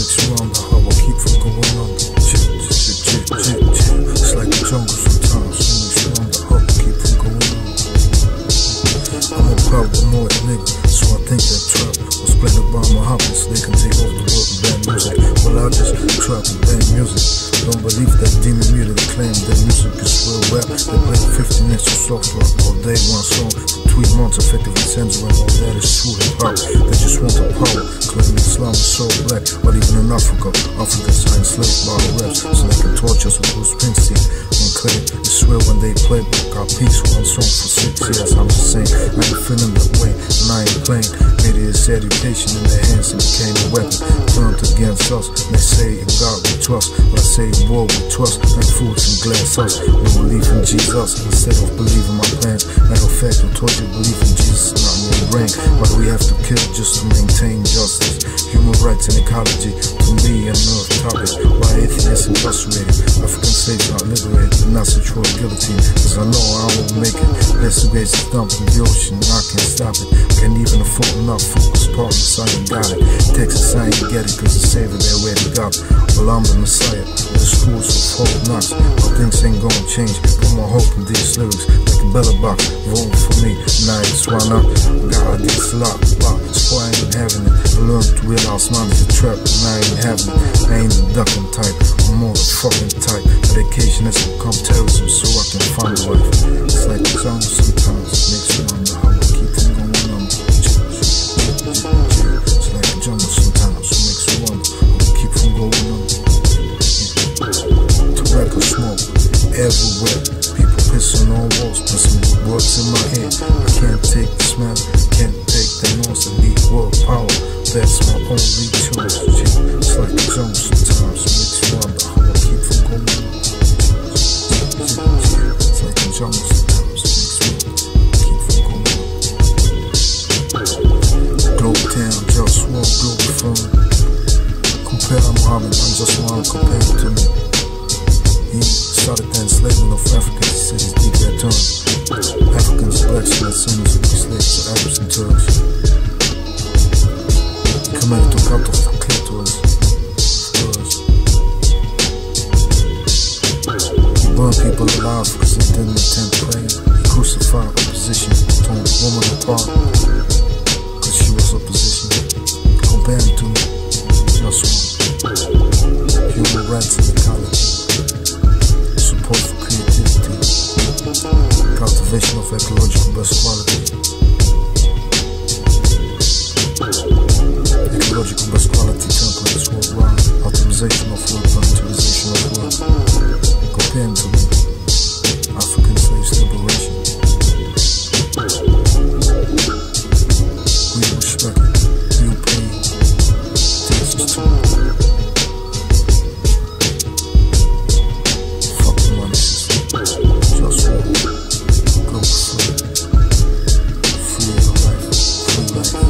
makes you wonder how I keep from going under. It's like the jungle sometimes. It makes you wonder how I keep from going under. I'm a paranoid nigga, so I think that trap was planted by my hobbits. They can take over the world with bad music. Well, I just trap with bad music. Don't believe that demon that claim that music is real rap. They play 15 minutes of soft rock all day, one song for three months, effective and censoring all that is true So black. But even in Africa, Africans are enslaved by the reps, so they can torture us with Bruce Springsteen. When Clay is swear when they play, got peace one song for six years. I'm just saying, I ain't feeling that way, and I ain't playing. Maybe it's education in their hands and became a weapon. Turned against us, and they say in God we trust, but I say in war we trust, like fools and glass us. We believe in Jesus instead of believing my plans. Matter of fact, we told you believe in Why do we have to kill just to maintain justice? Human rights and ecology, to me, an earth topic. Why atheists incarcerated? African slaves not liberated, but not secure guillotine. Cause I know I won't make it. Investigates is dumped in the ocean, I can't stop it. Can't even afford enough focus partners, I ain't got it. Texas, I ain't get it, cause the savior they already got. Well, I'm the messiah, the schools of hope knocks. But things ain't gonna change. Put my hope in these lyrics, like a bella box. Vote for me, nice, why not? God, this lot, wow, that's why I ain't having it. I learned to realize mine is trap, and I ain't having it. I ain't the ducking type, I'm more the fucking type. Medication has become terrorism, so I can find a wife. It's like the jungle sometimes, makes you wonder how I keep from going under. It's like the jungle sometimes, makes you wonder how I keep from going under. Tobacco smoke everywhere. Pissing on walls, pissing words in my head. I can't take the smell, can't take the noise. I need world power. That's my only choice. It's like the jungle sometimes, makes you wonder how I keep from going It's like the jungle sometimes, makes you wonder how I keep from going. Globe town, just one globe phone. Compare Muhammad, I'm just one compared to me. He started the enslavement of Africans, he said his deep that tongue. Africans, blacks, Latinos be slaves to Arabs and Turks. He commanded to the clitoris for us. He burned people alive because they didn't attend prayer. He crucified opposition, torn woman apart because she was opposition. Comparing to me, just one. Human rights cultivation of ecological best quality, ecological best quality templates worldwide, optimization But